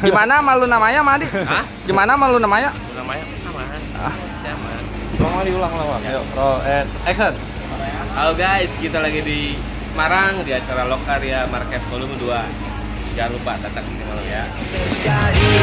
Gimana malu namanya, Madi? Hah? Gimana malu namanya? Namanya aman. Ah. Saya aman. Ulang lagi, ulang. Ayo, roll and action. Halo guys, kita lagi di Semarang di acara Lokaria Market Volume 2. Jangan lupa datang sini malam ya. Closing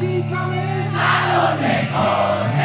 Explícame a.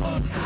Lord.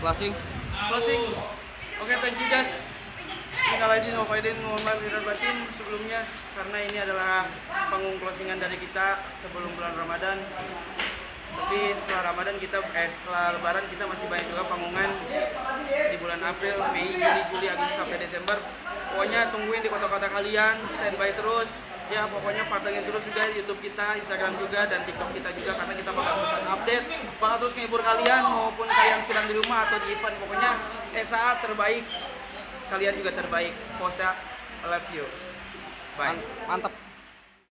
Closing. Closing. Oke, thank you guys. Minal aidin wal mohon maaf lahir batin sebelumnya karena ini adalah panggung closingan dari kita sebelum bulan Ramadan. Tapi setelah Ramadan kita eh setelah Lebaran kita masih banyak juga panggungan di bulan April, Mei, Juni, Juli, Agustus sampai Desember. Pokoknya tungguin di kota-kota kalian, standby terus. Ya pokoknya pantengin terus juga YouTube kita, Instagram juga dan TikTok kita juga karena kita bakal terus update, bakal terus ngehibur kalian maupun kalian sedang di rumah atau di event. Pokoknya eh saat terbaik, kalian juga terbaik. Kosa, I love you. Bye. Mantep.